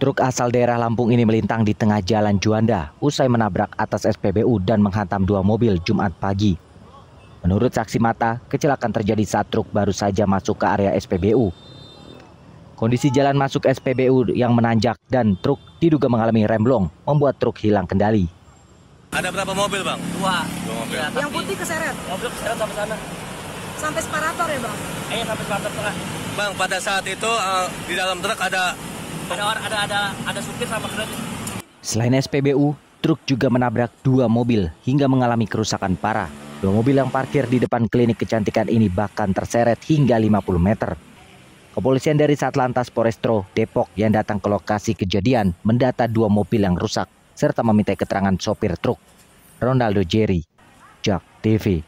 Truk asal daerah Lampung ini melintang di tengah jalan Juanda usai menabrak atas SPBU dan menghantam dua mobil Jumat pagi. Menurut saksi mata, kecelakaan terjadi saat truk baru saja masuk ke area SPBU. Kondisi jalan masuk SPBU yang menanjak dan truk diduga mengalami remblong membuat truk hilang kendali. Ada berapa mobil bang? Dua. Dua mobil. Iya, Yang putih keseret mobil keseret sampai sana. sampai separator ya bang. Eh sampai separator tengah. Bang pada saat itu eh, di dalam truk ada Ada ada ada ada supir sama kredit. Selain SPBU, truk juga menabrak dua mobil hingga mengalami kerusakan parah. Dua mobil yang parkir di depan klinik kecantikan ini bahkan terseret hingga 50 meter. Kepolisian dari Satlantas Porestro Depok yang datang ke lokasi kejadian mendata dua mobil yang rusak serta meminta keterangan sopir truk. Ronaldo Jerry, Jak TV.